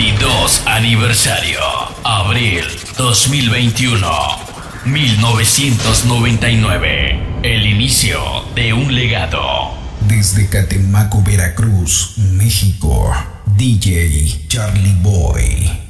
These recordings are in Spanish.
22 aniversario. Abril 2021. 1999. El inicio de un legado. Desde Catemaco, Veracruz, México. DJ Charlie Boy.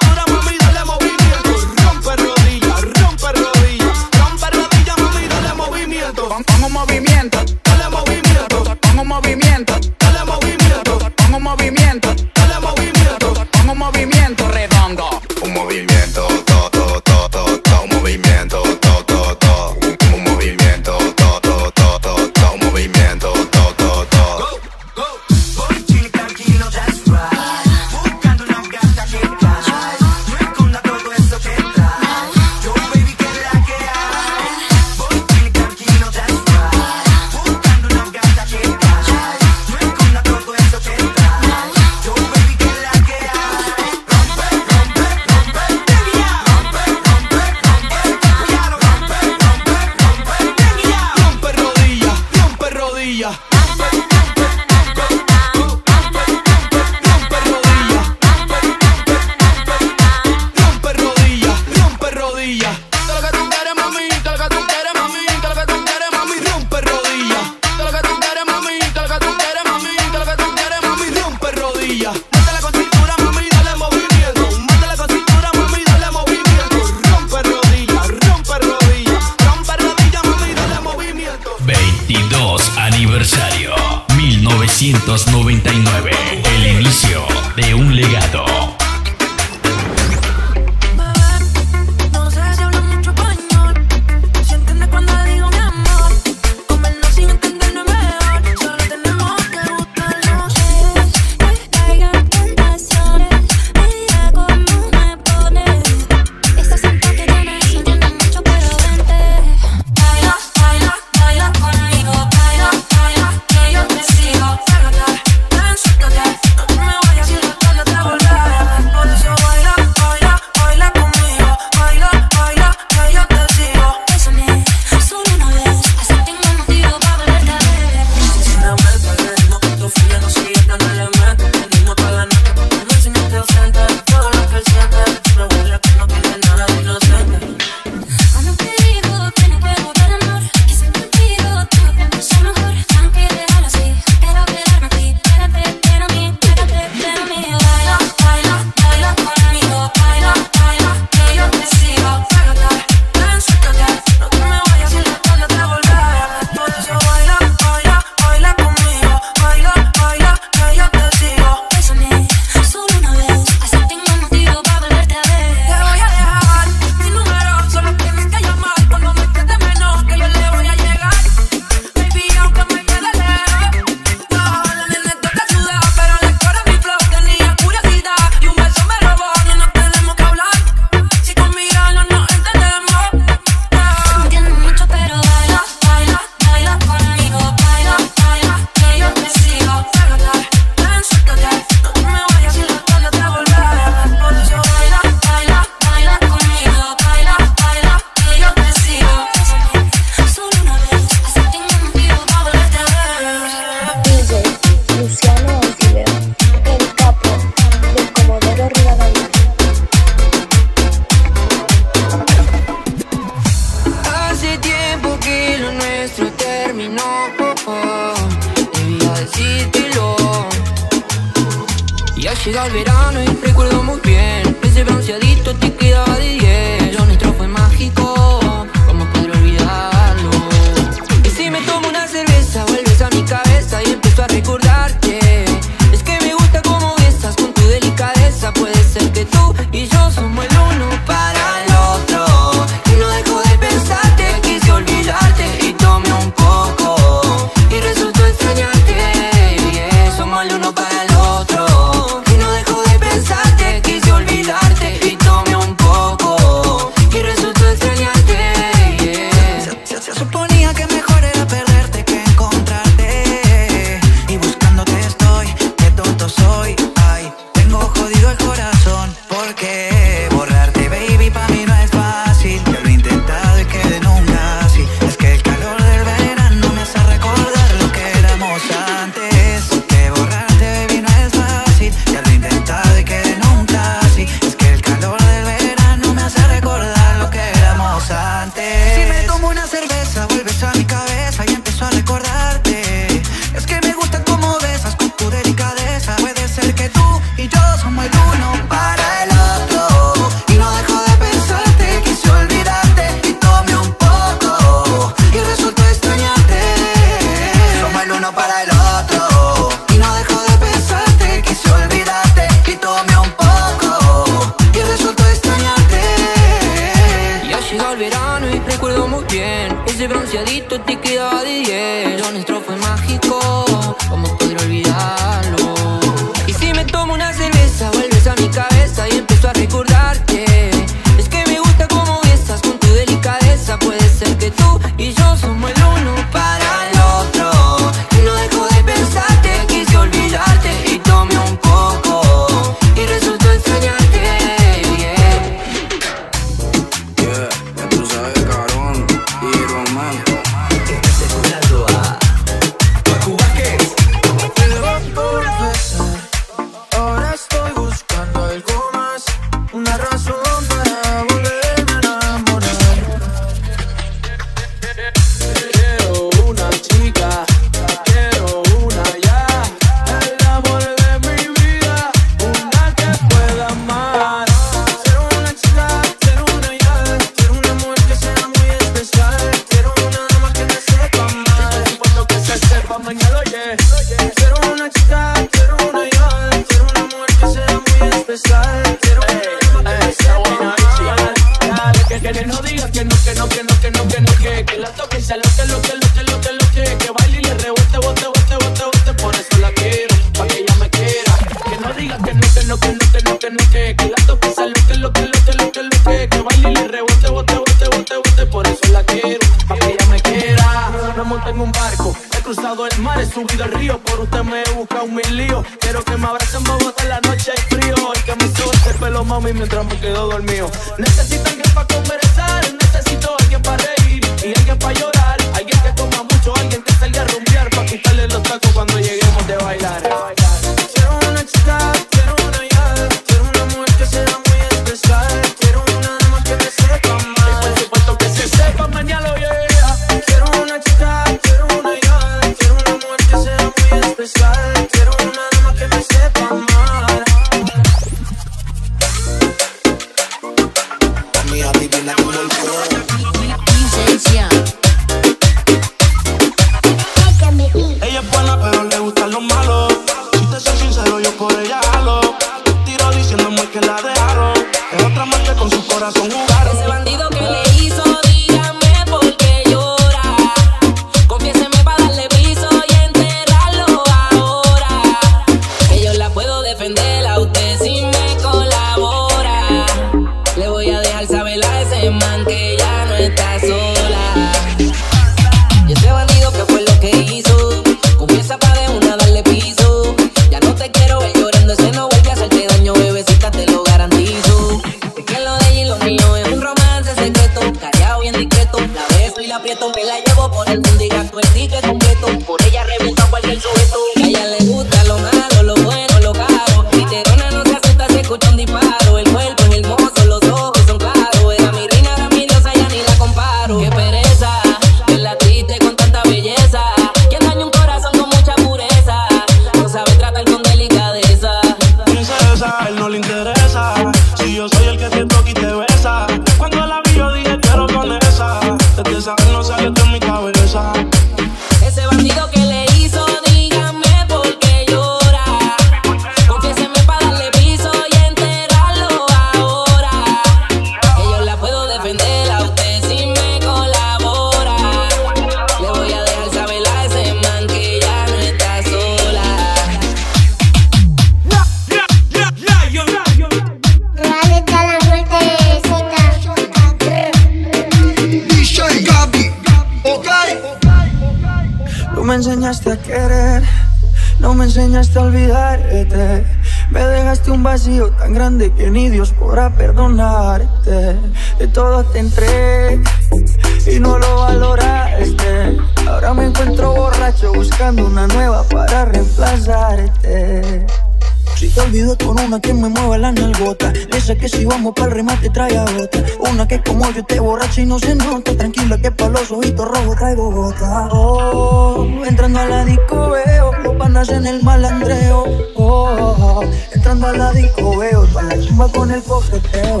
casi no se nota. Tranquila que pa' los ojitos rojos traigo boca. Oh, entrando a la disco veo los panas en el malandreo. Oh, entrando a la disco veo la chumba con el coqueteo.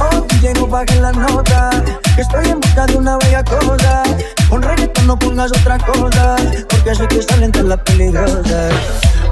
Oh, DJ no pague la nota Que estoy en busca de una bella cosa Con reggaetón no pongas otra cosa Porque así que salen todas las peligrosas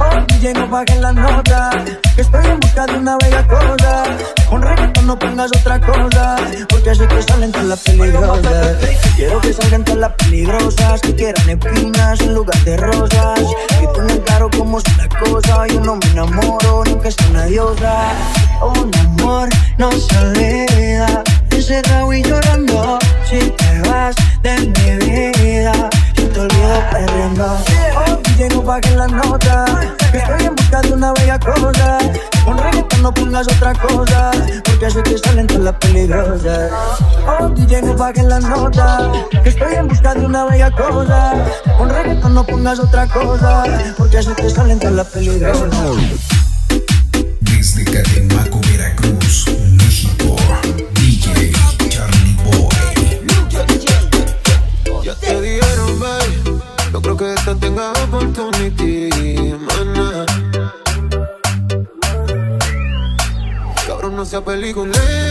Oh, no bajes la nota. Que estoy en busca de una bella cosa. Con reggaetón no pongas otra cosa. Porque así que salen todas las peligrosas. Quiero que salgan todas las peligrosas. Que quieran espinas en lugar de rosas. Que pongan caro como es la cosa. Yo no me enamoro, nunca es una diosa. Oh, Un amor no se olvida. Encerrado y llorando. Si te vas de mi vida te olvido perreando. Hoy oh, llego pa' que la nota. Que estoy en busca de una bella cosa. Con reggaetón no pongas otra cosa. Porque así te salen todas las peligrosas. Oh, Hoy llego pa' que la nota. Que estoy en busca de una bella cosa. Con reggaetón no pongas otra cosa. Porque así te salen todas las peligrosas. Desde Catemaco, Veracruz, México, DJ Charlie Boy. Yo te dieron no creo que esta tenga opportunity, maná. Cabrón, no sea película.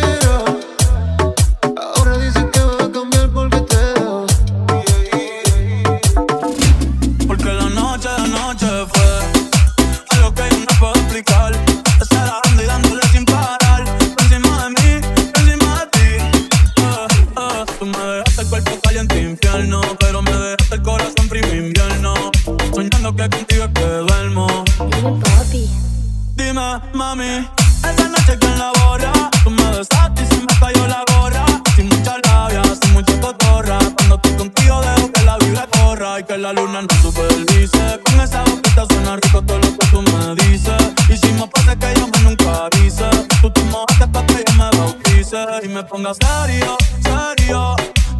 pongas serio, serio.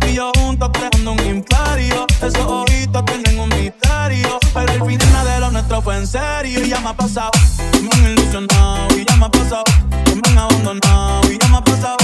Y yo juntos creando un imperio. Esos ojitos tienen un misterio. Pero el final de lo nuestro fue en serio. Y ya me ha pasado. Me han ilusionado. Y ya me ha pasado. Me han abandonado. Y ya me ha pasado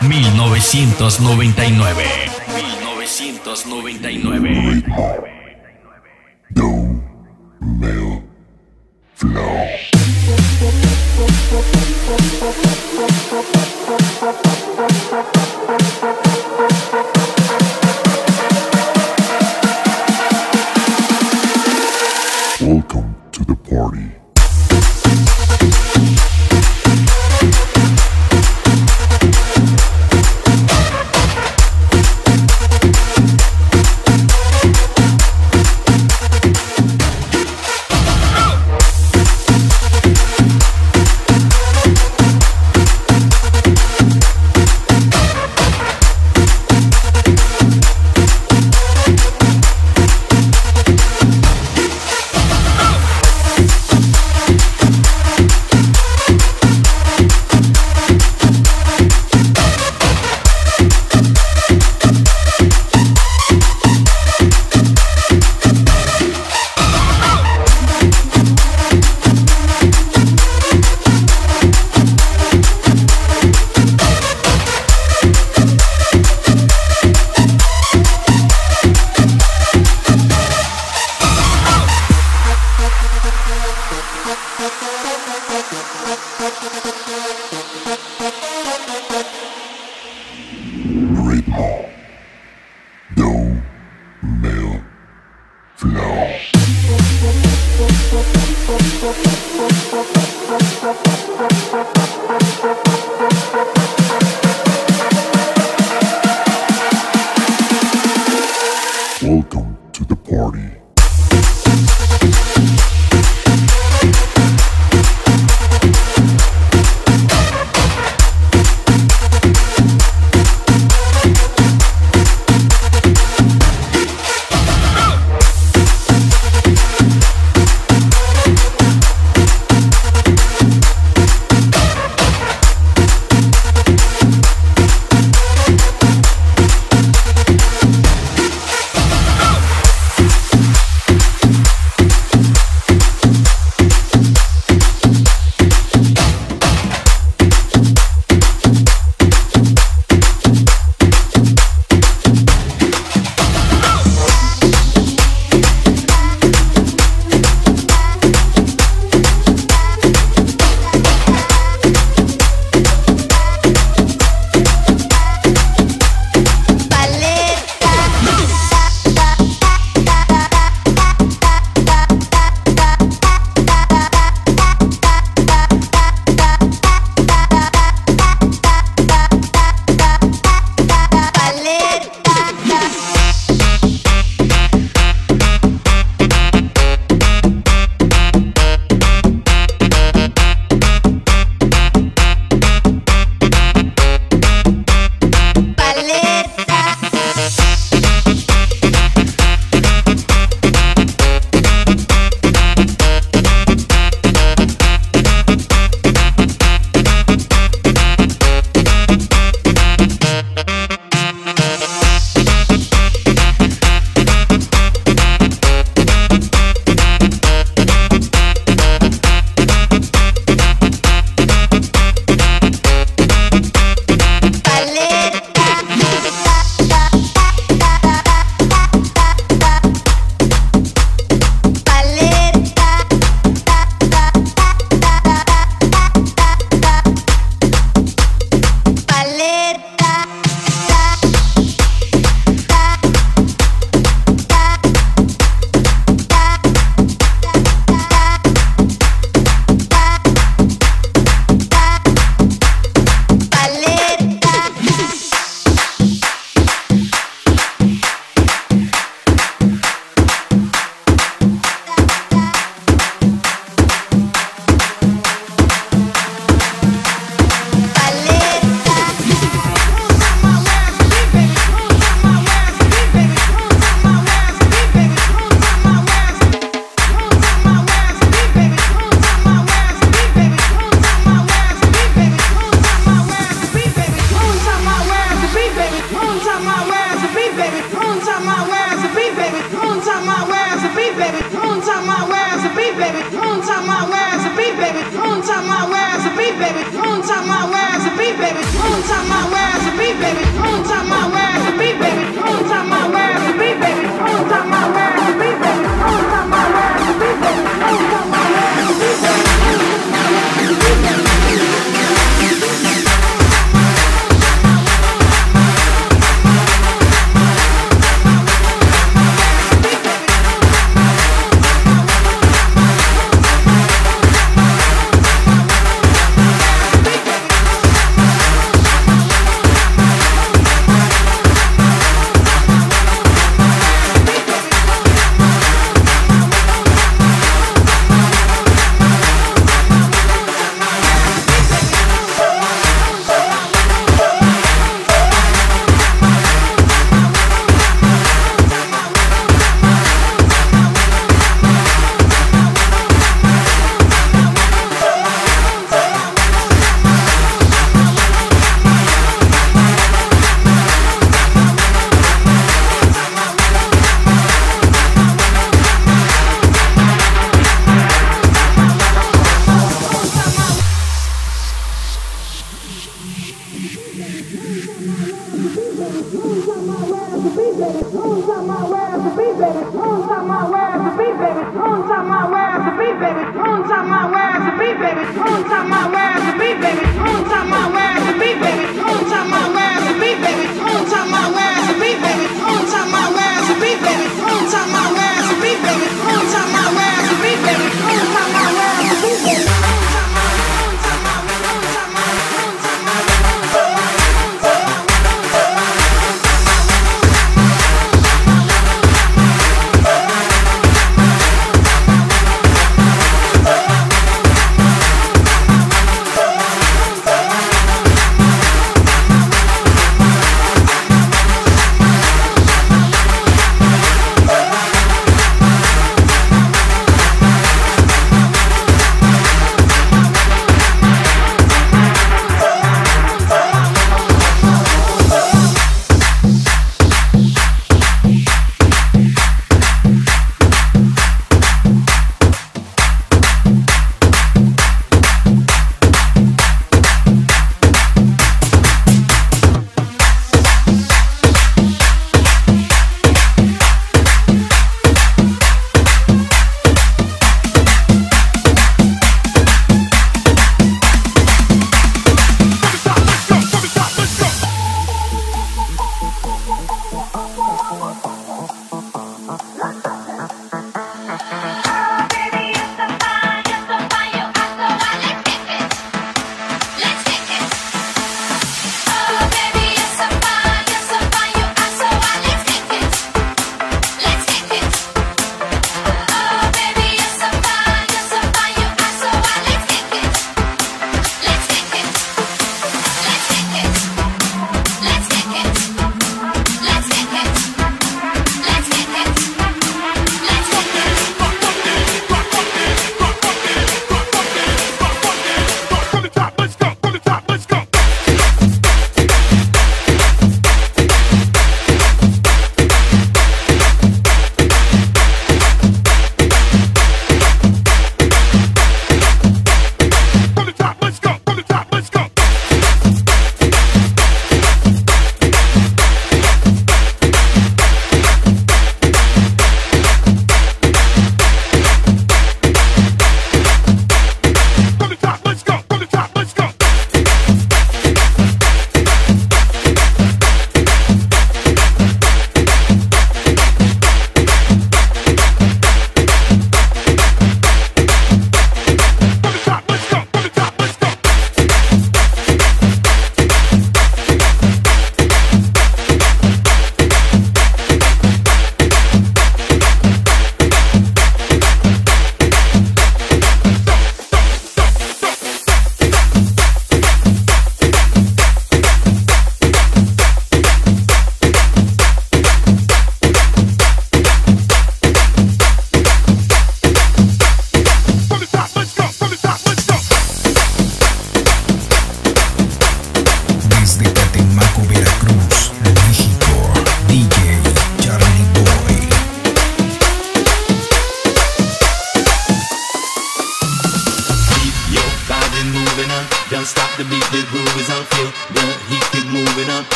1999 1999 Do Mill Flow.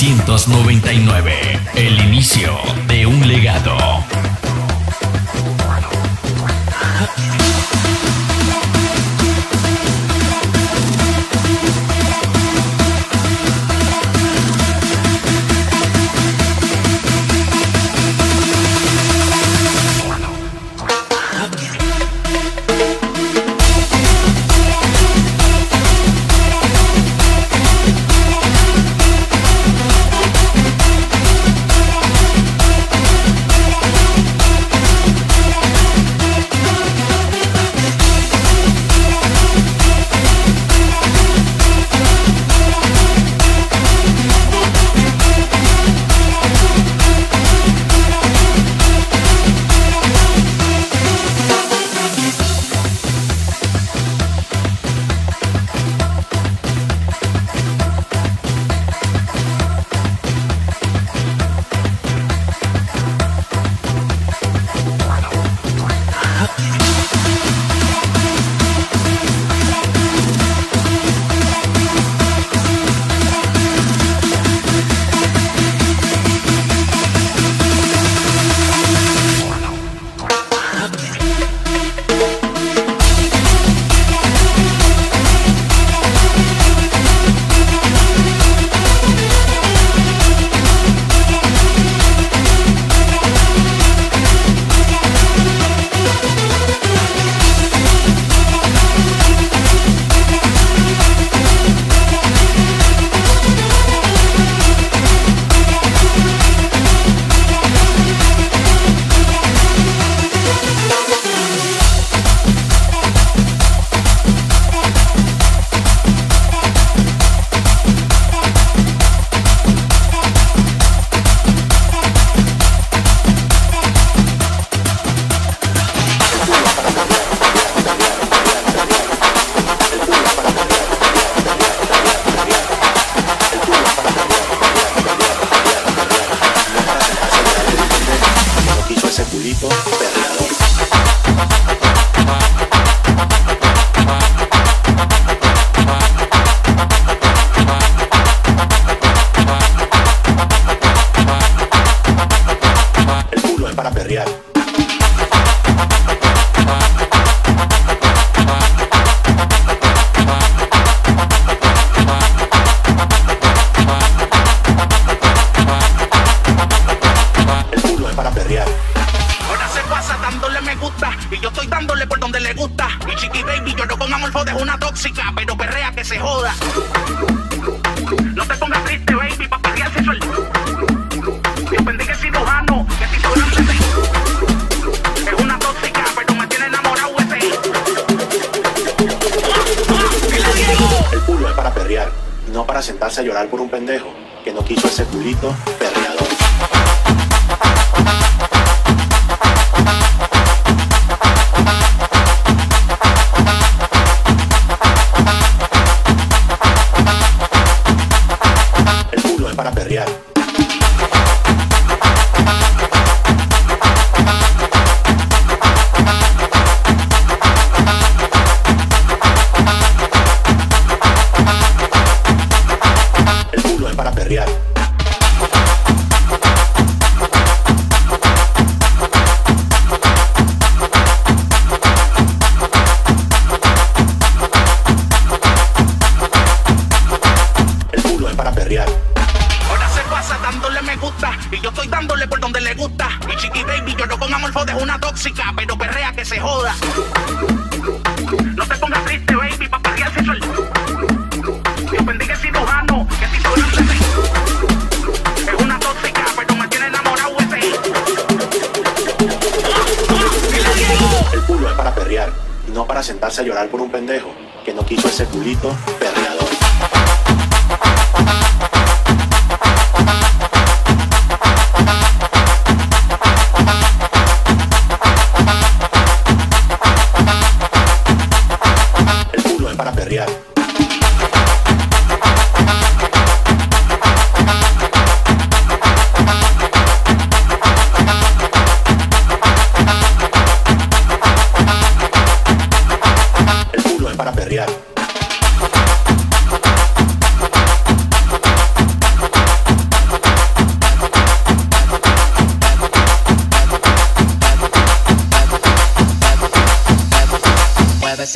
...1999... ...el inicio de un legado...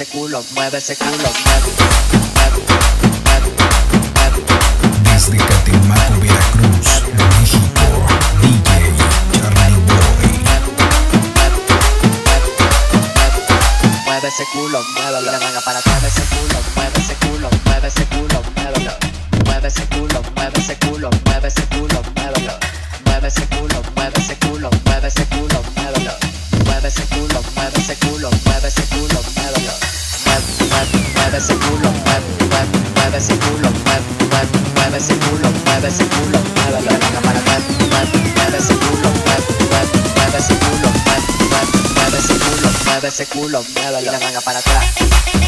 ese culo, mueve ese culo, mueve. Desde Catemaco, Veracruz, México, Mueve ese culo, muévelo. culo, muévelo y la manga para atrás.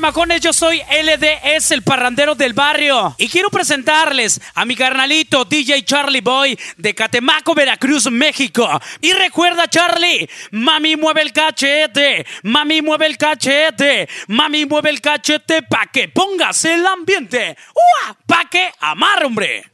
Chamacones? Yo soy LDS, el parrandero del barrio. Y quiero presentarles a mi carnalito DJ Charlie Boy de Catemaco, Veracruz, México. Y recuerda, Charlie, mami mueve el cachete, mami mueve el cachete, mami mueve el cachete pa' que pongas el ambiente. ¡Ua! Pa' que. Amar, hombre.